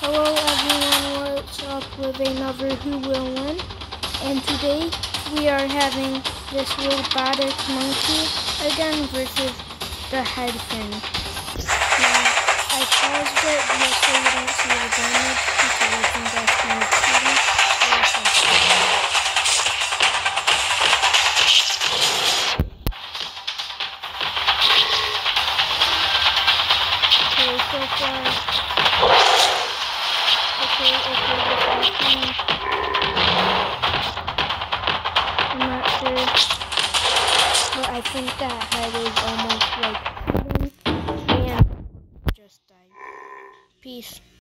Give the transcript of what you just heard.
Hello everyone, what's up with another Who Will Win? And today we are having this robotic monkey again versus the head fin. Now, I paused it just so you don't see the damage because I think that's kind of. Okay, so far I'm not sure. But I think that head is almost like shooting and just died. Peace.